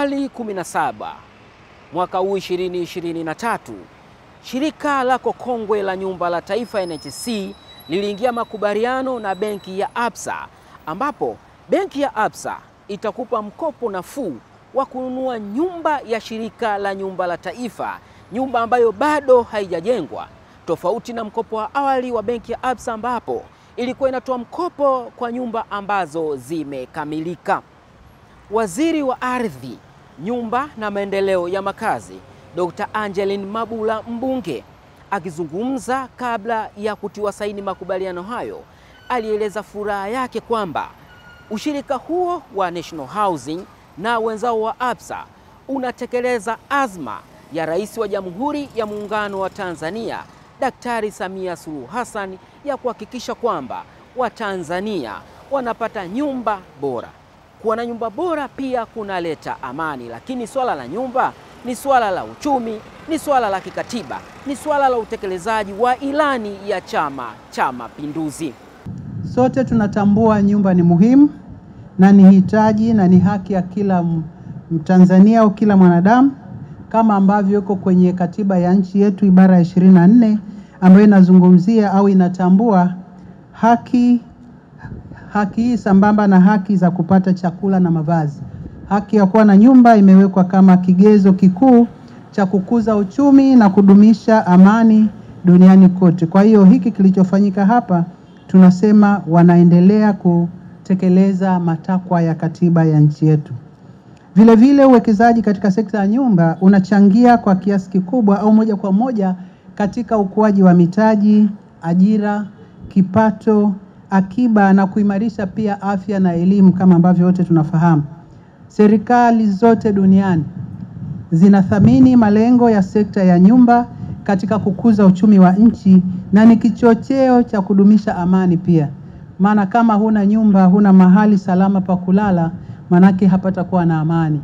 Februari 17 mwaka huu 2023, shirika lako kongwe la nyumba la taifa NHC liliingia makubaliano na benki ya Absa ambapo benki ya Absa itakupa mkopo nafuu wa kununua nyumba ya shirika la nyumba la taifa, nyumba ambayo bado haijajengwa, tofauti na mkopo wa awali wa benki ya Absa ambapo ilikuwa inatoa mkopo kwa nyumba ambazo zimekamilika. Waziri wa Ardhi, Nyumba na Maendeleo ya Makazi, Dr. Angeline Mabula Mbunge akizungumza kabla ya kutiwa saini makubaliano hayo, alieleza furaha yake kwamba ushirika huo wa National Housing na wenzao wa APSA unatekeleza azma ya Rais wa Jamhuri ya Muungano wa Tanzania Daktari Samia Suluhu Hassan ya kuhakikisha kwamba Watanzania wanapata nyumba bora. Kuwa na nyumba bora pia kunaleta amani, lakini swala la nyumba ni swala la uchumi, ni swala la kikatiba, ni swala la utekelezaji wa ilani ya Chama cha Mapinduzi. Sote tunatambua nyumba ni muhimu na ni hitaji na ni haki ya kila Mtanzania au kila mwanadamu kama ambavyo iko kwenye katiba ya nchi yetu ibara ya ishirini na nne ambayo inazungumzia au inatambua haki haki hii sambamba na haki za kupata chakula na mavazi. Haki ya kuwa na nyumba imewekwa kama kigezo kikuu cha kukuza uchumi na kudumisha amani duniani kote. Kwa hiyo hiki kilichofanyika hapa tunasema wanaendelea kutekeleza matakwa ya katiba ya nchi yetu. Vile vile uwekezaji katika sekta ya nyumba unachangia kwa kiasi kikubwa au moja kwa moja katika ukuaji wa mitaji, ajira, kipato, akiba na kuimarisha pia afya na elimu kama ambavyo wote tunafahamu. Serikali zote duniani zinathamini malengo ya sekta ya nyumba katika kukuza uchumi wa nchi na ni kichocheo cha kudumisha amani pia. Maana kama huna nyumba, huna mahali salama pa kulala, manake hapatakuwa na amani.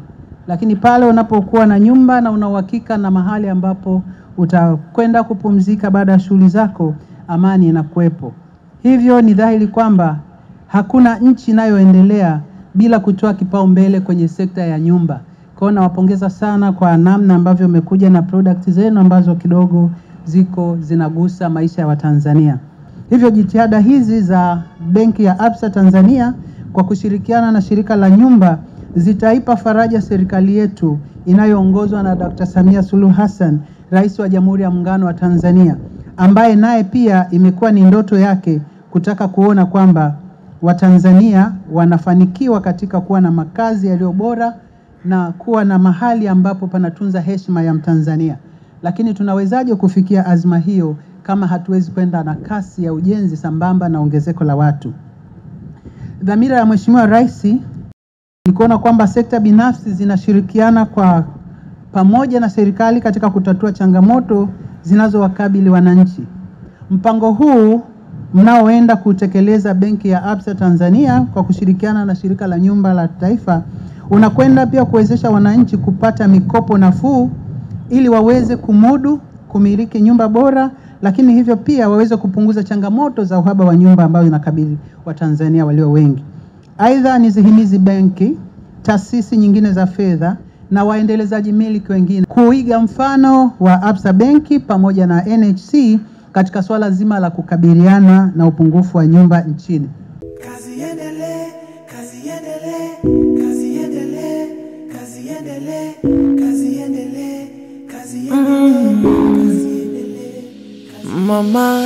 Lakini pale unapokuwa na nyumba na una uhakika na mahali ambapo utakwenda kupumzika baada ya shughuli zako, amani inakuwepo. Hivyo ni dhahiri kwamba hakuna nchi inayoendelea bila kutoa kipaumbele kwenye sekta ya nyumba. Kwa hiyo nawapongeza sana kwa namna ambavyo umekuja na product zenu ambazo kidogo ziko zinagusa maisha ya Watanzania. Hivyo jitihada hizi za benki ya Absa Tanzania kwa kushirikiana na shirika la nyumba zitaipa faraja serikali yetu inayoongozwa na Dr. Samia Suluhu Hassan, Rais wa Jamhuri ya Muungano wa Tanzania, ambaye naye pia imekuwa ni ndoto yake kutaka kuona kwamba Watanzania wanafanikiwa katika kuwa na makazi yaliyo bora na kuwa na mahali ambapo panatunza heshima ya Mtanzania. Lakini tunawezaje kufikia azma hiyo kama hatuwezi kwenda na kasi ya ujenzi sambamba na ongezeko la watu? Dhamira ya Mheshimiwa Rais ni kuona kwamba sekta binafsi zinashirikiana kwa pamoja na serikali katika kutatua changamoto zinazowakabili wananchi. Mpango huu mnaoenda kutekeleza benki ya Absa Tanzania kwa kushirikiana na shirika la nyumba la taifa unakwenda pia kuwezesha wananchi kupata mikopo nafuu ili waweze kumudu kumiliki nyumba bora, lakini hivyo pia waweze kupunguza changamoto za uhaba wa nyumba ambayo inakabili Watanzania walio wengi. Aidha, nizihimizi benki, taasisi nyingine za fedha na waendelezaji miliki wengine kuiga mfano wa Absa benki pamoja na NHC katika swala zima la kukabiliana na upungufu wa nyumba nchini. Kazi yendele, kazi yendele, kazi yendele, kazi yendele, kazi yendele, kazi yendele, kazi iendelee. Mama